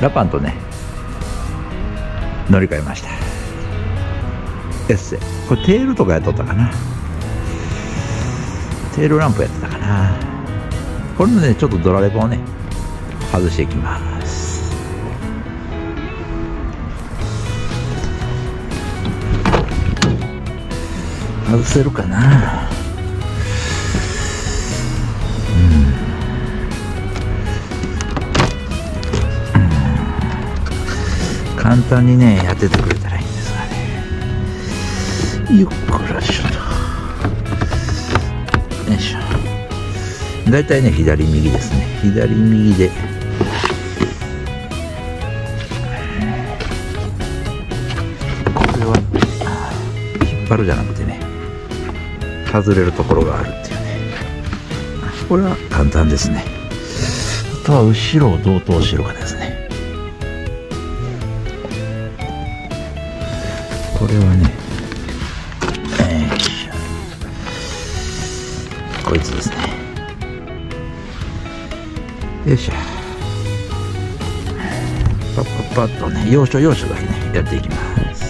ラパンとね乗り換えました。エッセこれテールとかやっとったかな。テールランプやってたかな。これのねちょっとドラレコをね外していきます。外せるかな。簡単にねやっててくれたらいいんですがね。よっこらしょと。よいしょ。大体ね左右ですね。左右で。これは引っ張るじゃなくてね外れるところがあるっていうね。これは簡単ですね。あとは後ろをどう通してるかですね。これはねよいしょこいつですね。よいしょ。パッパッパッとね要所要所だけねやっていきます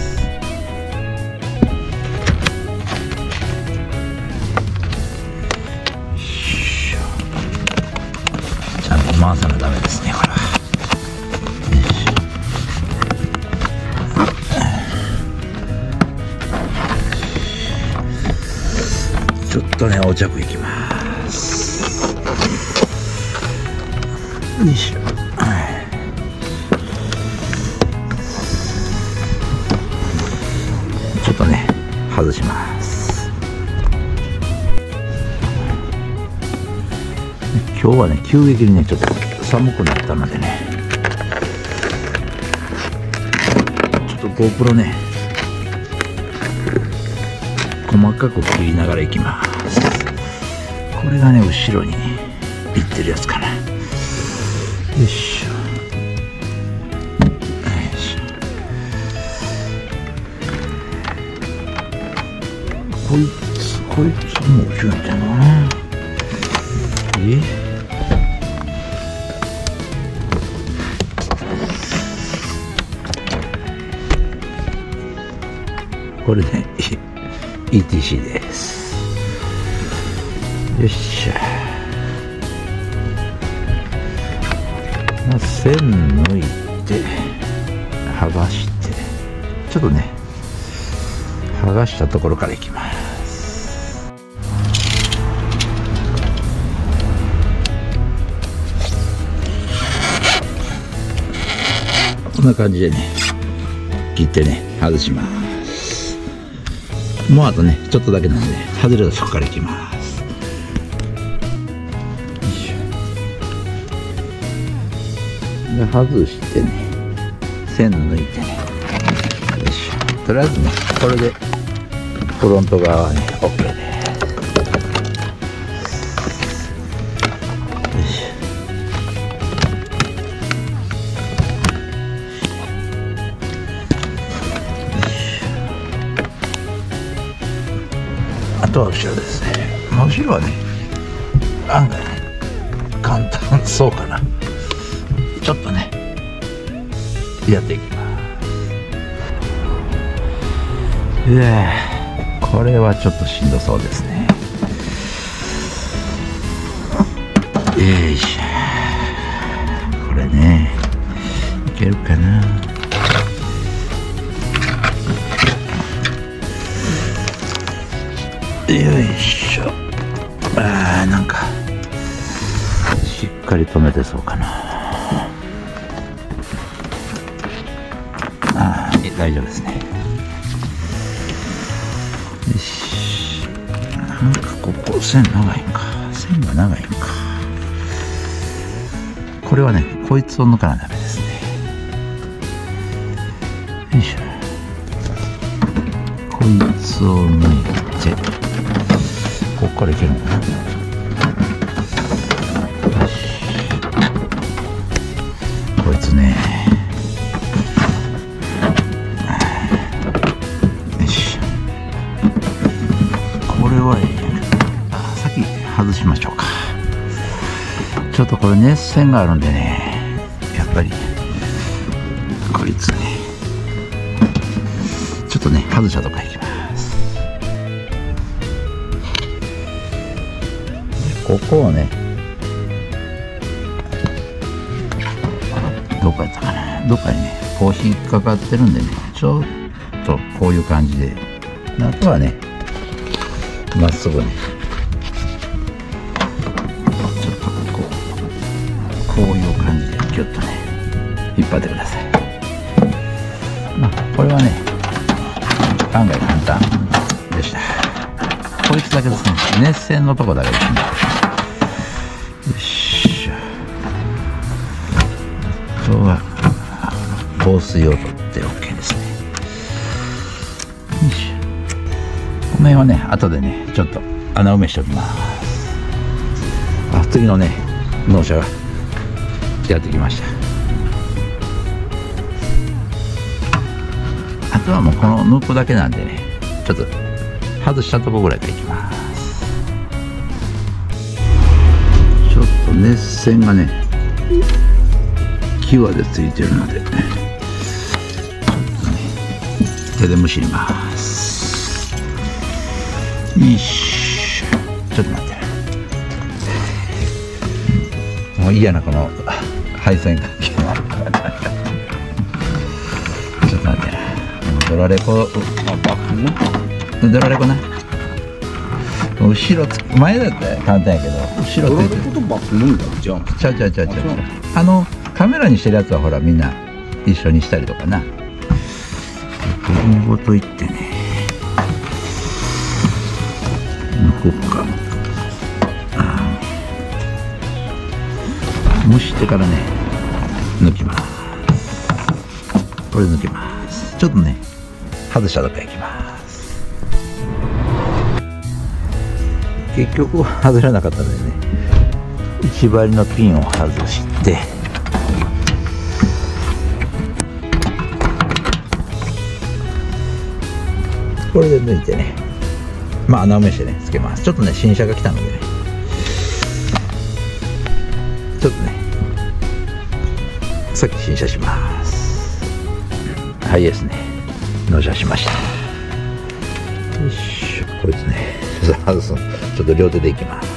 とねお着いきます。よいしょちょっとね外します。今日はね急激にねちょっと寒くなったのでねちょっと GoPro ね細かく切りながらいきます。これがね後ろにいってるやつかな。よいしょ。よいしょ。こいつこいつも後ろやったな。え？これね ETC です。よっしゃ、まあ、線抜いて剥がして。ちょっとね剥がしたところからいきます。こんな感じでね切ってね外します。もうあとねちょっとだけなんで外れたそこからいきます。で外してね。線抜いてね。よいしょ。とりあえずねこれでフロント側はね OK です。よいしょ。あとは後ろですね。後ろはね、案外簡単そうかな。ちょっとね、やっていきます。うわこれはちょっとしんどそうですね。よいしょ。これね、いけるかな。よいしょあーなんかしっかり止めてそうかな大丈夫ですね。よし。なんかここ線長いんか。線が長いんか。これはねこいつを抜かなダメですね。よいしょ。こいつを抜いてこっからいけるのかな。こいつね。とこれ熱線があるんでね。やっぱり。こいつね。ちょっとね外したとこ行きます。ここをねどこやったかな。どっかにねこう引っかかってるんでね。ちょっとこういう感じで。あとはねまっすぐね。引っ張ってください。まあこれはね案外簡単でした。こいつだけですね。熱線のとこだけですねよしあとは防水を取って OK ですね。よしこの辺はね後でねちょっと穴埋めしておきます。あ次のね納車がやってきました。あとはもうこの抜くだけなんでねちょっと外したとこぐらいからいきます。ちょっと熱線がね際でついてるのでちょっとね手でむしります。よいしょ。ちょっと待って。もう嫌なこの配線関係もあるからちょっと待って。なドラレコあ、バックね。ドラレコな。後ろつ前だったら簡単やけど。後ろついてる。ドラレコとバックのみだけじゃん。ちゃうちゃうちゃうちゃう。あのカメラにしてるやつはほらみんな一緒にしたりとかな。ごといってね。抜こうか。蒸してからね抜きます。これ抜きます。ちょっとね外したとこいきます。結局外れなかったのでね。一針のピンを外して。これで抜いてね。まあ穴埋めしてねつけます。ちょっとね新車が来たのでね。ちょっとねさっき新車します。はいですね。納車しました。よいしょ。こいつね。外すちょっと両手でいきます。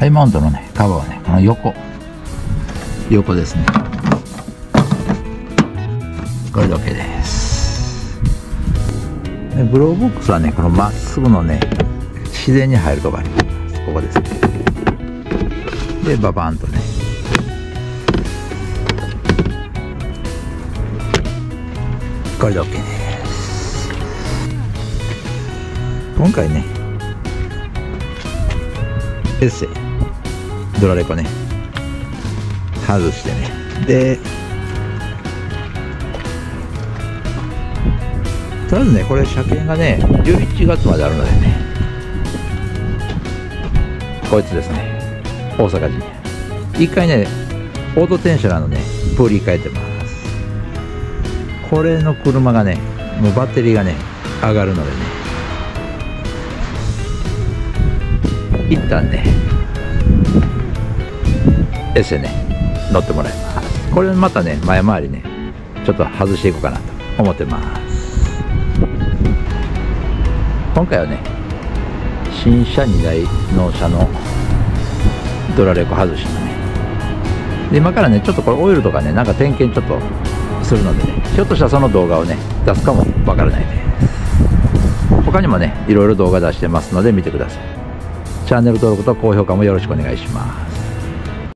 ハイマウントのねカバーはねこの横。横ですね。これで OK です。でブローボックスはねこのまっすぐのね自然に入るとこあります。ここですね。でババンとね。これで OK です。今回ねエッセイ。ドラレコね。外してね。でとりあえずねこれ車検がね11月まであるのでね。こいつですね。大阪人。一回ねオートテンショナーのねプーリー変えてます。これの車がねもうバッテリーがね上がるのでね。一旦ねエセね乗ってもらいます。これまたね前回りねちょっと外していこうかなと思ってます。今回はね新車2台納車のドラレコ外しのね。で今からねちょっとこれオイルとかねなんか点検ちょっとするのでねひょっとしたらその動画をね出すかもわからないです他にもねいろいろ動画出してますので見てください。チャンネル登録と高評価もよろしくお願いします。